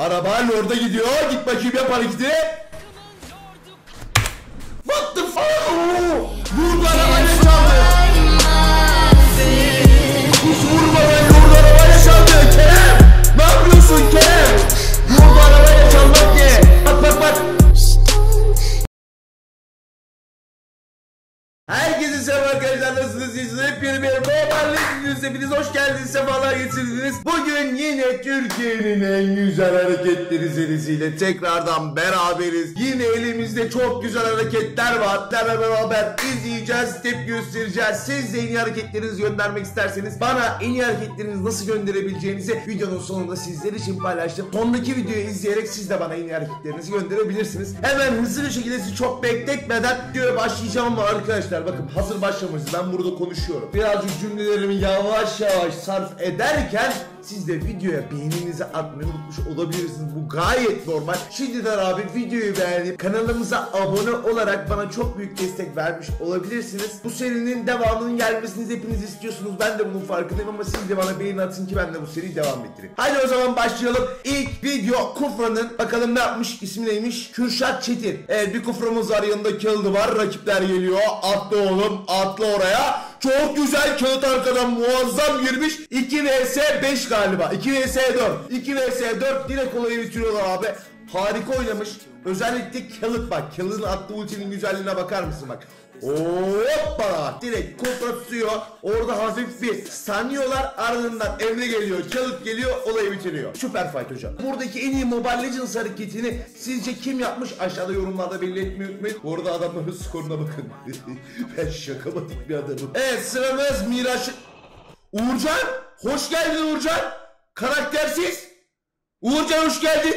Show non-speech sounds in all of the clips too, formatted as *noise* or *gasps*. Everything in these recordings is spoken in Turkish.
Araba Lord'a gidiyor. Git bakayım yap hareketi. What the fuck? Siz hepiniz bir mobile Legends'iniz hepiniz hoş geldiniz sefalar getirdiniz. Bugün yine Türkiye'nin en güzel hareketleri serisiyle tekrardan beraberiz. Yine elimizde çok güzel hareketler var. Sizlerle beraber izleyeceğiz tepki göstereceğiz. Siz de en iyi hareketlerinizi göndermek isterseniz Bana en iyi hareketlerinizi nasıl gönderebileceğinizi videonun sonunda sizler için paylaştım. Sondaki videoyu izleyerek siz de bana en iyi hareketlerinizi gönderebilirsiniz. Hemen hızlı bir şekilde sizi çok bekletmeden videoya başlayacağım arkadaşlar bakın hazır başlamışız. Ben burada konuşuyorum. Birazcık cümlelerimi yavaş yavaş sarf ederken siz de videoya beğeninizi atmayı unutmuş olabilirsiniz. Bu gayet normal. Şimdiden abi videoyu beğenip kanalımıza abone olarak bana çok büyük destek vermiş olabilirsiniz. Bu serinin devamının gelmesini hepiniz istiyorsunuz. Ben de bunun farkındayım ama siz de bana beğeni atın ki ben de bu seriyi devam ettireyim. Hadi o zaman başlayalım. İlk video Kufra'nın bakalım ne yapmış ismi neymiş? Kürşat Çetin. Evet bir Kufra'mız var yanında kağıdı var. Rakipler geliyor. Atla oğlum atla oraya. Çok güzel kağıt arkadan muazzam girmiş. 2 vs 5 galiba. 2 vs 4. 2 vs 4 direkt olayı bitiriyorlar abi. Harika oynamış. Özellikle kağıt bak. Kağıdın attığı ultinin güzelliğine bakar mısın bak. Hoppala bak direkt kontra tutuyor. Orada hafif bir sanıyorlar ardından Emre geliyor. Kağıt geliyor olayı bitiriyor. Süper fight hocam. Buradaki en iyi Mobile Legends hareketini sizce kim yapmış? Aşağıda yorumlarda belli etmeyi unutmayın. Bu arada adamların skoruna bakın. *laughs* ben şakamatik bir adamım. Evet sıramız Miraç. Uğurcan. Hoş geldin Uğurcan. Karaktersiz. Uğurcan hoş geldin.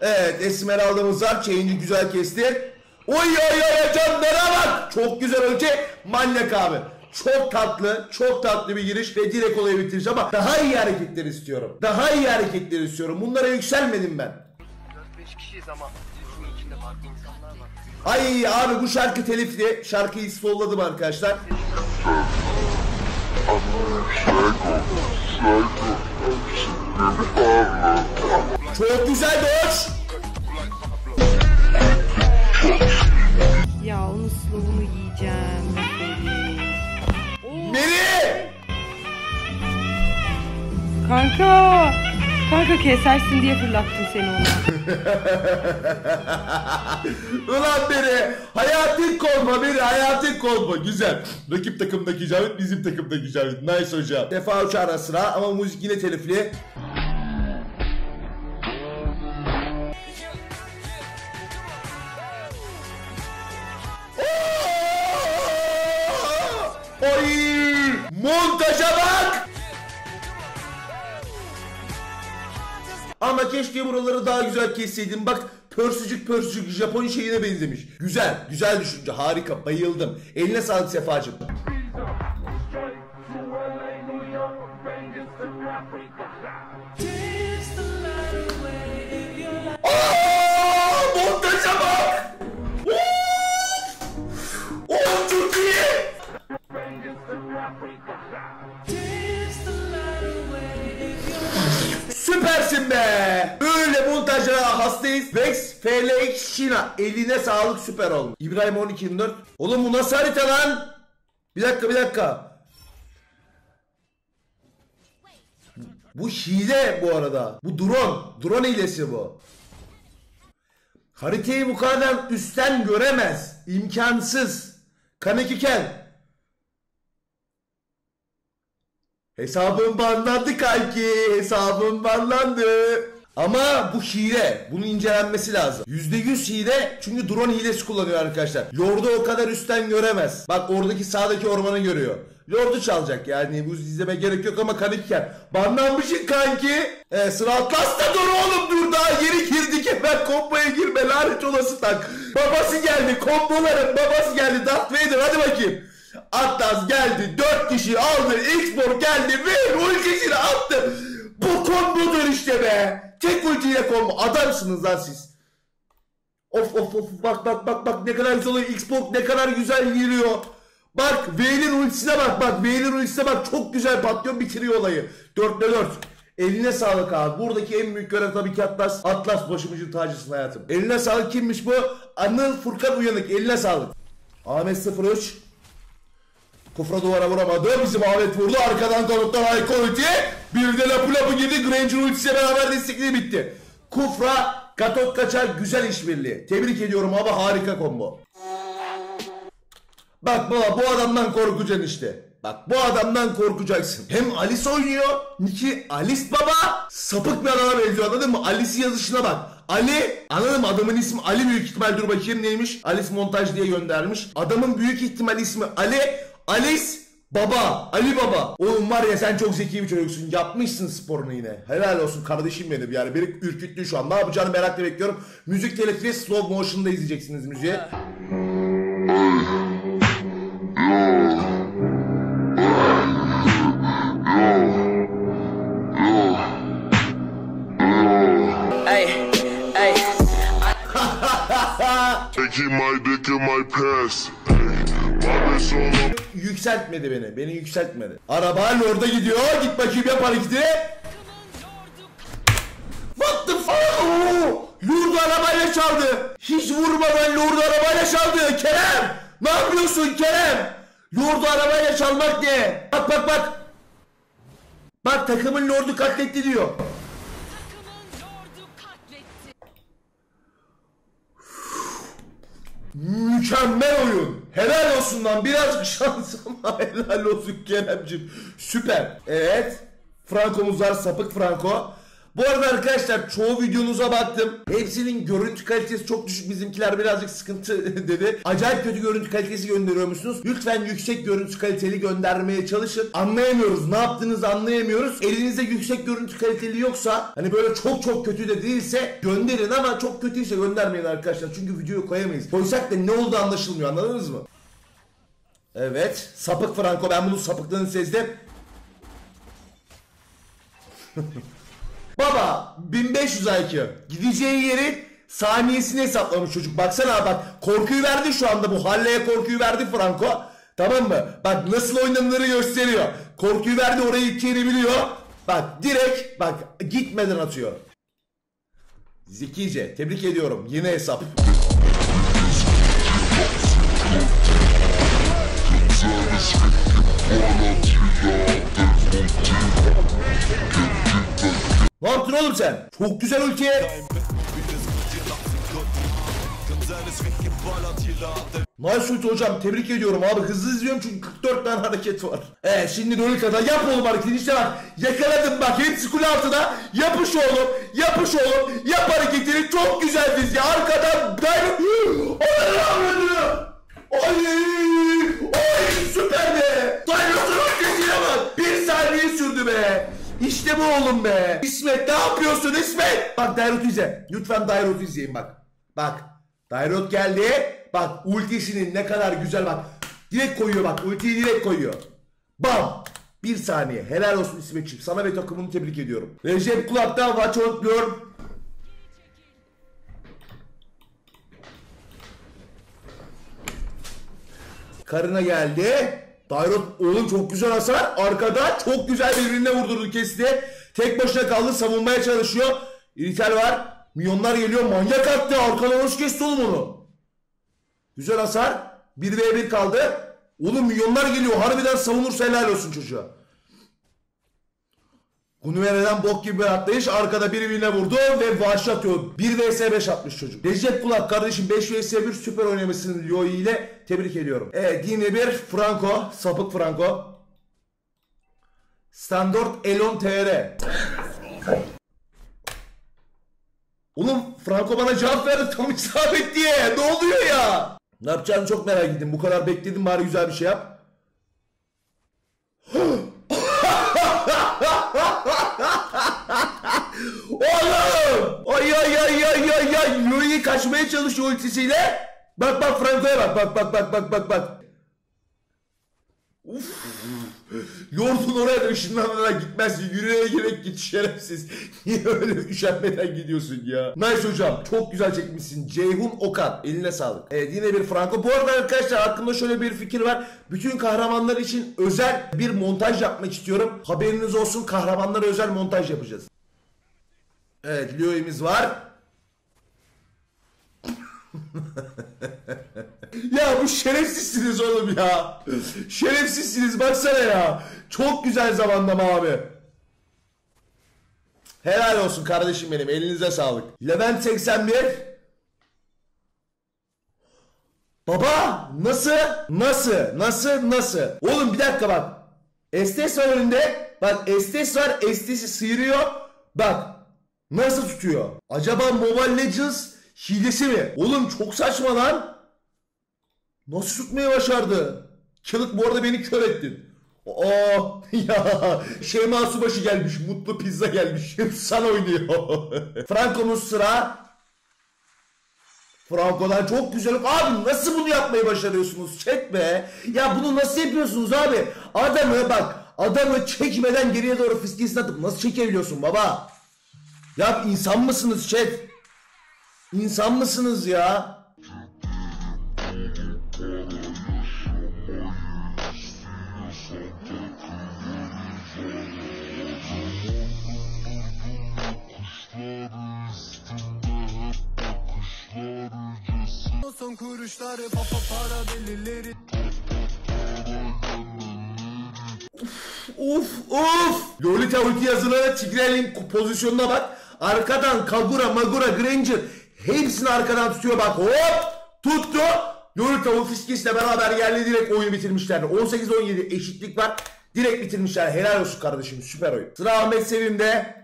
Evet Esmeralda'mız var. Change'i güzel kesti. Oy oy oy canlara bak. Çok güzel ölçü. Manyak abi. Çok tatlı, çok tatlı bir giriş ve direkt olayı bitireceğim ama daha iyi hareketler istiyorum. Daha iyi hareketler istiyorum. Bunlara yükselmedim ben. 4-5 kişiyiz ama işin içinde farklı insanlar var. Ay abi bu şarkı telifli. Şarkıyı solladım arkadaşlar. Çok güzel Doç. Ya onun slow'unu yiyeceğim. Beni. Kanka! Kanka kesersin diye fırlattım seni ona. *laughs* Ulan beni hayatın kolma beni hayatın kolma güzel. Rakip takımdaki Cavit bizim takımdaki Cavit. Nice hocam. Defa uç ara sıra ama müzik yine telifli. Montaja bak! Ama keşke buraları daha güzel kesseydim. Bak pörsücük pörsücük Japon şeyine benzemiş. Güzel, güzel düşünce. Harika, bayıldım. Eline sağlık Sefacığım. Eline sağlık süper olmuş. İbrahim 1224. Oğlum bu nasıl harita lan? Bir dakika bir dakika. Bu hile bu arada. Bu drone. Drone hilesi bu. Haritayı bu kadar üstten göremez. İmkansız. Kanekiken. Hesabım banlandı kanki. Hesabım banlandı. Ama bu hile. Bunun incelenmesi lazım. %100 hile çünkü drone hilesi kullanıyor arkadaşlar. Lord'u o kadar üstten göremez. Bak oradaki sağdaki ormanı görüyor. Lord'u çalacak yani bu izleme gerek yok ama kanikken. Banlanmışsın kanki. Ee, sıra Atlas'ta dur oğlum dur daha yeni girdik hemen komboya girme lanet olası tak. Babası geldi komboların babası geldi Darth Vader hadi bakayım. Atlas geldi 4 kişi aldı X-Borg geldi ve ultisini attı. Bu kombodur işte be. Tek ultiyle combo. Adamsınız lan siz. Of of of bak bak bak bak ne kadar güzel oluyor. Xbox ne kadar güzel giriyor. Bak V'nin ultisine bak bak V'nin ultisine bak çok güzel patlıyor bitiriyor olayı. 4'te 4. Eline sağlık abi. Buradaki en büyük görev tabii ki Atlas. Atlas başımızın tacısın hayatım. Eline sağlık kimmiş bu? Anıl Furkan Uyanık. Eline sağlık. Ahmet 03. Kufra duvara vuramadı. Bizim Ahmet vurdu. Arkadan kanıttan Hayko ulti. Bir de lapı lapı girdi. Granger ultisiyle beraber destekledi bitti. Kufra Katot kaçar güzel işbirliği. Tebrik ediyorum abi harika combo. Bak baba bu adamdan korkacaksın işte. Bak bu adamdan korkacaksın. Hem Alice oynuyor. Niki Alice baba. Sapık bir adama benziyor anladın mı? Alice yazışına bak. Ali anladın mı? Adamın ismi Ali büyük ihtimal dur bakayım neymiş? Alice montaj diye göndermiş. Adamın büyük ihtimal ismi Ali. Alice Baba, Ali Baba. Oğlum var ya sen çok zeki bir çocuksun. Yapmışsın sporunu yine. Helal olsun kardeşim benim yani. Beni ürküttü şu an. Ne yapacağını merakla bekliyorum. Müzik telifi slow motion'da izleyeceksiniz müziği. Hey, hey. *laughs* Taking my dick in my pants. Yükseltmedi beni. Beni yükseltmedi. Araba Lord'a gidiyor. Git bakayım yap hareketi. What the fuck? Lord arabayla çaldı. Hiç vurmadan Lord arabayla çaldı. Kerem! Ne yapıyorsun Kerem? Lord arabayla çalmak ne? Bak bak bak. Bak takımın Lord'u katletti diyor. Mükemmel oyun. Helal olsun lan. Birazcık *laughs* şans ama helal olsun Kerem'cim. Süper. Evet. Franco'muz var. Sapık Franco. Bu arada arkadaşlar çoğu videonuza baktım. Hepsinin görüntü kalitesi çok düşük. Bizimkiler birazcık sıkıntı *laughs* dedi. Acayip kötü görüntü kalitesi gönderiyormuşsunuz. Lütfen yüksek görüntü kaliteli göndermeye çalışın. Anlayamıyoruz. Ne yaptığınızı anlayamıyoruz. Elinizde yüksek görüntü kaliteli yoksa hani böyle çok çok kötü de değilse gönderin ama çok kötüyse göndermeyin arkadaşlar. Çünkü videoyu koyamayız. Koysak da ne oldu anlaşılmıyor. Anladınız mı? Evet. Sapık Franco. Ben bunun sapıklığını sezdim. *laughs* Baba 1500 IQ. Gideceği yeri saniyesini hesaplamış çocuk. Baksana bak korkuyu verdi şu anda bu. Halleye korkuyu verdi Franco. Tamam mı? Bak nasıl oynanıları gösteriyor. Korkuyu verdi orayı ilk biliyor. Bak direkt bak gitmeden atıyor. Zekice tebrik ediyorum. Yine hesap. Yaptın oğlum sen? Çok güzel ülke. Nice ulti hocam tebrik ediyorum abi. Hızlı izliyorum çünkü 44 tane hareket var. E şimdi dönük kadar yap oğlum hareketini işte bak yakaladım bak. Hepsi kule altına yapış oğlum yapış oğlum. Yap hareketini çok güzel dizgi arkadan dayan Ay Ay süper be. Dinosaur ultisine bak. Bir saniye sürdü be İşte bu oğlum be. İsmet ne yapıyorsun İsmet? Bak Dairot izle. Lütfen Dairot izleyin bak. Bak Dairot geldi. Bak ultisinin ne kadar güzel bak. Direkt koyuyor bak ultiyi direkt koyuyor. Bam! Bir saniye helal olsun İsmetciğim sana ve takımını tebrik ediyorum. Recep Kulak'ta maç unutmuyorum Karına geldi. Dairot oğlum çok güzel hasar. Arkada çok güzel birbirine vurdurdu kesti. Tek başına kaldı savunmaya çalışıyor. İritel var. Milyonlar geliyor. Manyak attı. Arkadan hoş kesti oğlum onu. Güzel hasar. 1v1 kaldı. Oğlum milyonlar geliyor. Harbiden savunursa helal olsun çocuğa. Gunuvere'den bok gibi bir atlayış arkada birbirine vurdu ve vahşi atıyor. 1 vs 5 atmış çocuk. Recep Kulak kardeşim 5 vs 1 süper oynamışsın Loi ile tebrik ediyorum. Evet yine bir Franco, sapık Franco. Standort Elon TR. Oğlum Franco bana cevap verdi tam isabet diye. Ne oluyor ya? Ne yapacağını çok merak ettim. Bu kadar bekledim bari güzel bir şey yap. *gasps* Oğlum! Ay ay ay ay ay ay! Louis kaçmaya çalışıyor ultisiyle. Bak bak Franco'ya bak bak bak bak bak bak bak. Uf. Lord'un oraya da ışınlanarak gitmezsin. Yürüyerek git şerefsiz. *laughs* Niye öyle üşenmeden gidiyorsun ya? Nice hocam. Çok güzel çekmişsin. Ceyhun Okan. Eline sağlık. Evet yine bir Franco. Bu arada arkadaşlar aklımda şöyle bir fikir var. Bütün kahramanlar için özel bir montaj yapmak istiyorum. Haberiniz olsun kahramanlara özel montaj yapacağız. Evet Leo'imiz var. *laughs* ya bu şerefsizsiniz oğlum ya. Şerefsizsiniz baksana ya. Çok güzel zamanlama abi. Helal olsun kardeşim benim. Elinize sağlık. Levent 81. Baba nasıl? Nasıl? Nasıl? Nasıl? Oğlum bir dakika bak. Estes var önünde. Bak Estes var. Estes'i sıyırıyor. Bak. Nasıl tutuyor? Acaba Mobile Legends hilesi mi? Oğlum çok saçma lan. Nasıl tutmayı başardı? Çılık bu arada beni kör ettin. Aa *laughs* ya Şeyma Subaşı gelmiş. Mutlu pizza gelmiş. *laughs* Sana oynuyor. *laughs* Franco'nun sıra. Franco'dan çok güzel. Abi nasıl bunu yapmayı başarıyorsunuz? Çek be. Ya bunu nasıl yapıyorsunuz abi? Adamı bak adamı çekmeden geriye doğru fiskesini atıp nasıl çekebiliyorsun baba? Ya insan mısınız chat? İnsan mısınız ya? Son kuruşları papa para delileri Uf uf. Lolita ulti yazılara Tigrel'in pozisyonuna bak. Arkadan Kagura, Magura, Granger hepsini arkadan tutuyor bak. Hop tuttu. Lolita ultiskisiyle beraber yerle direkt oyunu bitirmişler. 18-17 eşitlik var. Direkt bitirmişler. Helal olsun kardeşim. Süper oyun. Sıra Ahmet Sevim'de.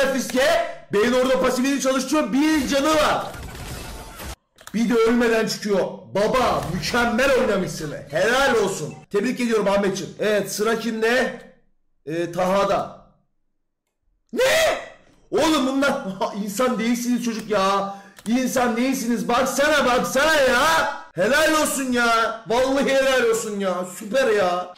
Güzel fiske. Beyin orada pasifini çalıştırıyor. Bir canı var. Bir de ölmeden çıkıyor. Baba mükemmel oynamışsın. Helal olsun. Tebrik ediyorum Ahmetciğim. Evet sıra kimde? Ee, Taha'da. Ne? Oğlum bunlar *laughs* insan değilsiniz çocuk ya. İnsan değilsiniz. Baksana baksana ya. Helal olsun ya. Vallahi helal olsun ya. Süper ya.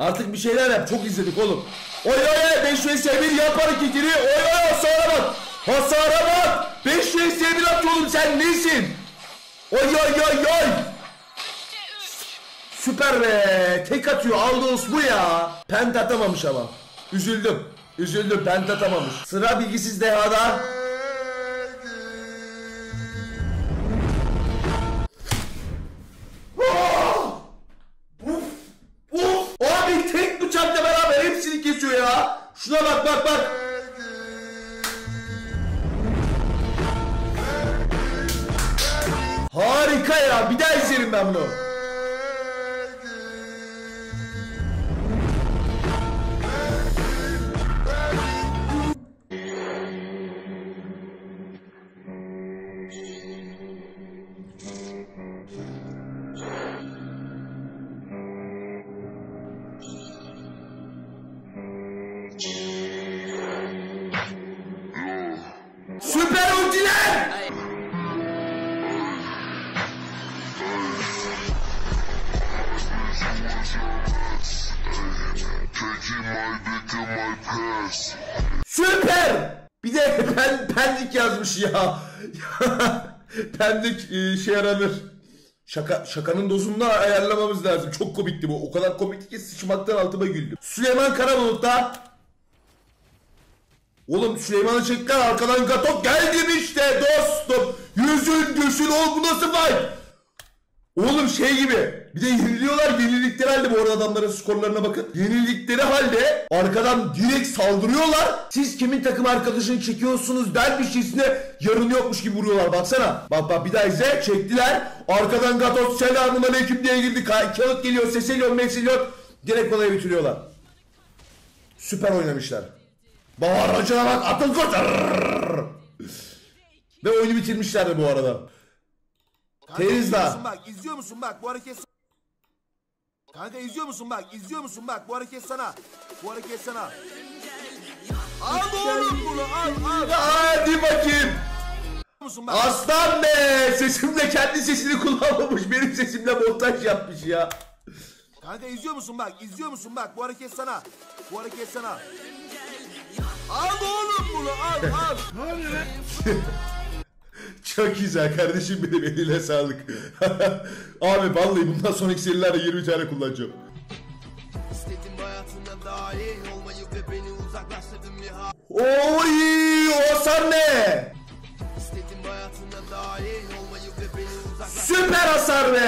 Artık bir şeyler yap. Çok izledik oğlum. Oy oy oy 5 vs 1 yap hareketini. Oy oy hasara bak. Hasara bak. 5 vs 1 at oğlum sen nesin? Oy oy oy oy. Süper be. Tek atıyor. Aldos bu ya. Pent atamamış ama. Üzüldüm. Üzüldüm. Pent atamamış. Sıra bilgisiz dehada. Şuna bak bak bak. Harika ya. Bir daha izlerim ben bunu. Süper! Bir de pen, pendik yazmış ya. *laughs* pendik e, şey aranır. Şaka, şakanın dozunu da ayarlamamız lazım. Çok komikti bu. O kadar komikti ki sıçmaktan altıma güldüm. Süleyman Karabulut'ta Oğlum Süleyman'ı çektiler arkadan Gatok geldim işte dostum. Yüzün gülsün oğlum bu nasıl fight? Oğlum şey gibi. Bir de yeniliyorlar yenilikleri halde bu arada adamların skorlarına bakın. Yenildikleri halde arkadan direkt saldırıyorlar. Siz kimin takım arkadaşını çekiyorsunuz dermişçesine yarın yokmuş gibi vuruyorlar baksana. Bak bak bir daha izle çektiler. Arkadan Gatos selamun aleyküm diye girdi. Ka- Kağıt geliyor seseliyor meseliyor. Direkt olayı bitiriyorlar. Süper oynamışlar. Bağıracına bak koş. Rrrr. Ve oyunu bitirmişlerdi bu arada. Kanka Teyze izliyor musun? Bak izliyor musun? Bak bu hareket Kanka izliyor musun? Bak izliyor musun? Bak bu hareket sana. Bu hareket sana. Al oğlum bunu al al. Hadi bakayım. musun? Bak. Aslan be! Sesimle kendi sesini kullanmamış. Benim sesimle montaj yapmış ya. Kanka izliyor musun? Bak izliyor musun? Bak bu hareket sana. Bu hareket sana. Al oğlum bunu al al *laughs* *laughs* Çok güzel kardeşim benim eline sağlık. *laughs* Abi vallahi bundan sonraki serilerde 20 tane kullanacağım. İstedim hayatından daha iyi olmayı ve beni uzaklaştırdın nihayet Oy! O sen ne? İstedim hayatından daha iyi olmayı ve beni uzaklaştırdın Süper hasar be!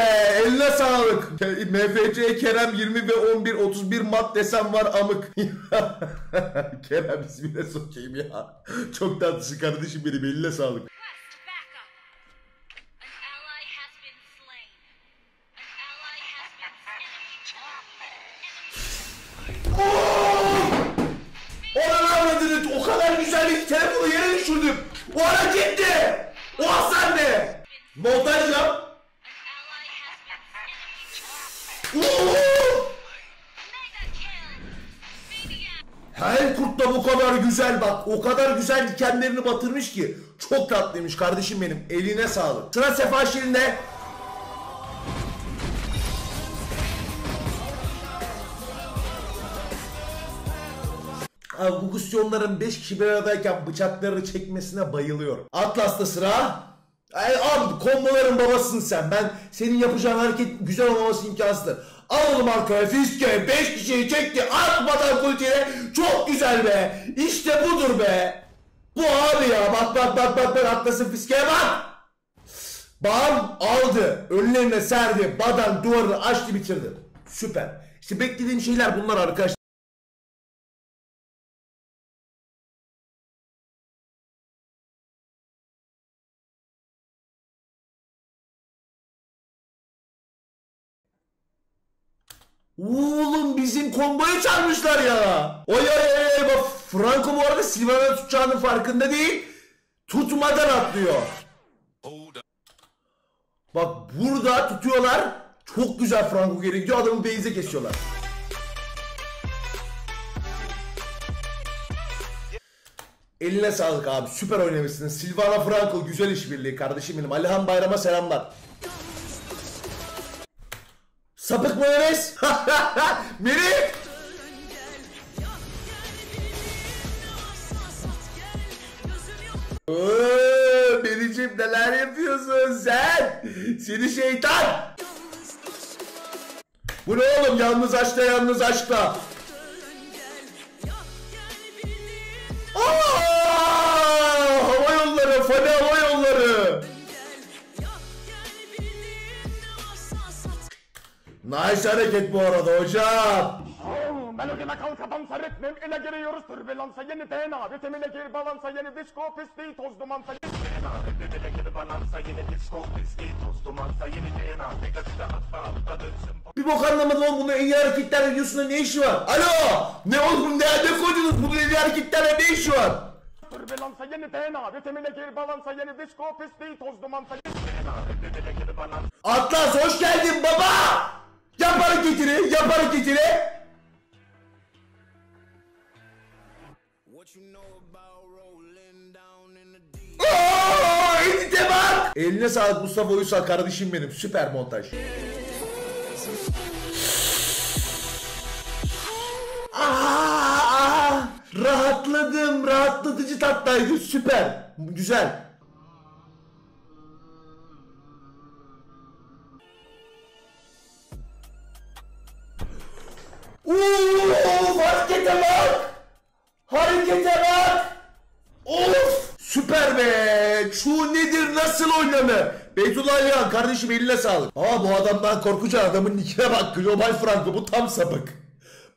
Eline sağlık. MFC Kerem 20 ve 11 31 mat desem var amık. *laughs* Kerem ismine sokayım ya. Çok tatlısın kardeşim benim eline sağlık. Onun avradını o kadar güzel ki telefonu yere düşürdüm. O hareketti. O hasar ne? Montaj yap. Her kurt da bu kadar güzel bak. O kadar güzel dikenlerini batırmış ki. Çok tatlıymış kardeşim benim. Eline sağlık. Sıra Sefa Şirin'de. Kustyonların 5 kişi bir aradayken bıçakları çekmesine bayılıyorum. Atlas'ta sıra. Ay abi komboların babasısın sen. Ben senin yapacağın hareket güzel olmaması imkansızdır. Al oğlum arkaya fiske 5 kişiyi çekti atmadan kultiye çok güzel be. İşte budur be. Bu abi ya bak bak bak bak bak Atlas'ın fiskeye bak. Bam aldı. Önlerine serdi. Badan duvarını açtı bitirdi. Süper. İşte beklediğim şeyler bunlar arkadaşlar. Oğlum bizim komboyu çalmışlar ya. Oy oy oy bak Franco bu arada Silvana tutacağının farkında değil. Tutmadan atlıyor. Bak burada tutuyorlar. Çok güzel Franco geri gidiyor. Adamı base'e kesiyorlar. Eline sağlık abi. Süper oynamışsın. Silvana Franco güzel işbirliği kardeşim benim. Alihan Bayram'a selamlar. Sapık mayonez. Meri. Oo, Mericim neler yapıyorsun sen? Seni şeytan. Bu ne oğlum yalnız aşkla yalnız aşkla. Aa, hava yolları, fani Nice hareket bu arada hocam. Melodime kalkadan sarıtmem ile giriyoruz türbülansa yeni DNA Vitamine gir balansa yeni disco pisliği toz dumansa yeni DNA Vitamine gir balansa yeni disco pisliği toz dumansa yeni DNA Dikkatli atma altta dönsün Bir bok anlamadım ama bunun iyi hareketler videosunda ne işi var? Alo! Ne oğlum ne, ne koydunuz? Bunun iyi hareketlerle ne işi var? Türbülansa yeni DNA Vitamine gir balansa yeni disco pisliği toz dumansa yeni DNA Vitamine gir balansa Atlas hoş geldin baba! Yap hareketini, yap hareketini. Oo, edite bak! Eline sağlık Mustafa Uysal kardeşim benim. Süper montaj. Aa, rahatladım. Rahatlatıcı tatlıydı. Süper. Güzel. Harekete bak. Harekete bak. Of süper be. Şu nedir nasıl oynanır? Beytullah Alihan kardeşim eline sağlık. Aa bu adamdan korkacağın adamın nikine bak. Global Franco bu tam sapık.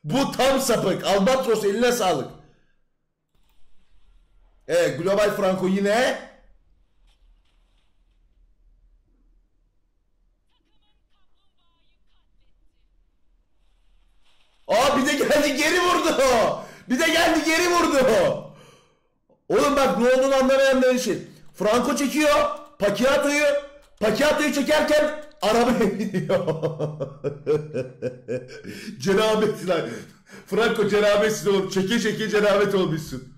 Bu tam sapık. Albatros eline sağlık. Evet Global Franco yine. Aa bir de geldi geri vurdu. Bir de geldi geri vurdu. Oğlum bak ne olduğunu anlamayanlar için. Franco çekiyor. Pacquiao'yu Pacquiao'yu çekerken arabaya biniyor. *laughs* cenabet lan. Franco cenabetsin oğlum. Çeke çeke cenabet olmuşsun.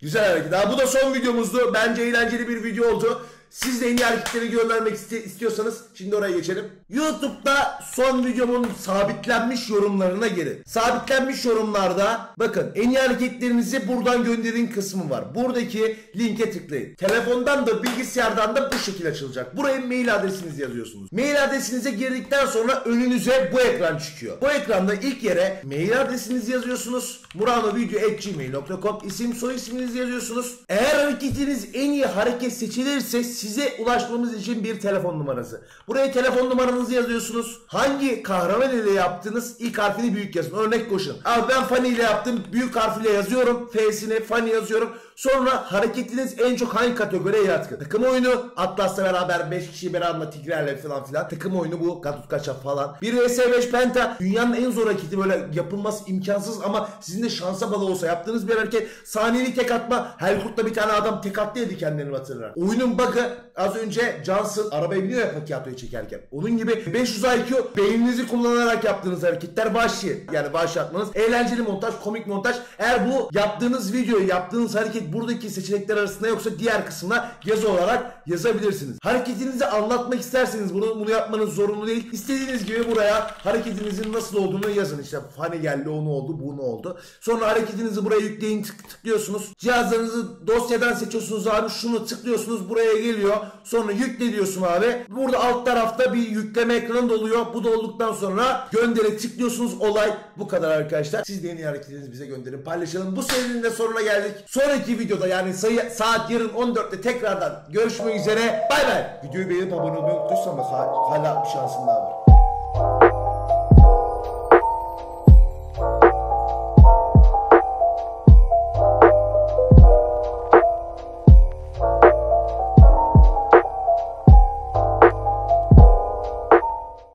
Güzel hareket. Daha bu da son videomuzdu. Bence eğlenceli bir video oldu. Siz de en iyi hareketleri göndermek istiyorsanız şimdi oraya geçelim. YouTube'da son videomun sabitlenmiş yorumlarına gelin. Sabitlenmiş yorumlarda bakın en iyi hareketlerinizi buradan gönderin kısmı var. Buradaki linke tıklayın. Telefondan da bilgisayardan da bu şekilde açılacak. Buraya mail adresinizi yazıyorsunuz. Mail adresinize girdikten sonra önünüze bu ekran çıkıyor. Bu ekranda ilk yere mail adresinizi yazıyorsunuz. muranovideo.gmail.com isim soy isminizi yazıyorsunuz. Eğer hareketiniz en iyi hareket seçilirse size ulaşmamız için bir telefon numarası. Buraya telefon numaranızı yazıyorsunuz. Hangi kahraman ile yaptınız? İlk harfini büyük yazın. Örnek koşun. Abi ben Fanny ile yaptım. Büyük harfiyle yazıyorum. F'sini Fanny yazıyorum. Sonra hareketiniz en çok hangi kategoriye yatkın? Takım oyunu. Atlas'la beraber 5 kişi beraber Tigrer'le falan filan. Takım oyunu bu. Gatut kaça falan. 1 vs 5 penta. Dünyanın en zor hareketi böyle yapılması imkansız ama sizin de şansa bağlı olsa yaptığınız bir hareket. Saniyeli tek atma. Helkurt'ta bir tane adam tek attı yedi kendini batırır. Oyunun bug'ı az önce Johnson arabaya biniyor ya Pacquiao'yu çekerken. Onun gibi 500 IQ beyninizi kullanarak yaptığınız hareketler vahşi. Yani vahşi atmanız. Eğlenceli montaj, komik montaj. Eğer bu yaptığınız videoyu, yaptığınız hareket buradaki seçenekler arasında yoksa diğer kısmına yazı olarak yazabilirsiniz. Hareketinizi anlatmak isterseniz bunu, bunu yapmanız zorunlu değil. İstediğiniz gibi buraya hareketinizin nasıl olduğunu yazın. İşte hani geldi, onu oldu, bunu oldu. Sonra hareketinizi buraya yükleyin tık, tıklıyorsunuz. Cihazlarınızı dosyadan seçiyorsunuz abi. Şunu tıklıyorsunuz buraya geliyor. Sonra yükle diyorsun abi. Burada alt tarafta bir yükleme ekranı doluyor. Bu dolduktan sonra göndere tıklıyorsunuz. Olay bu kadar arkadaşlar. Siz de yeni hareketlerinizi bize gönderin. Paylaşalım. Bu serinin de sonuna geldik. Sonraki videoda yani sayı, saat yarın 14'te tekrardan görüşmek üzere. Bay bay. Videoyu beğenip abone olmayı unuttuysan hala bir şansın daha var.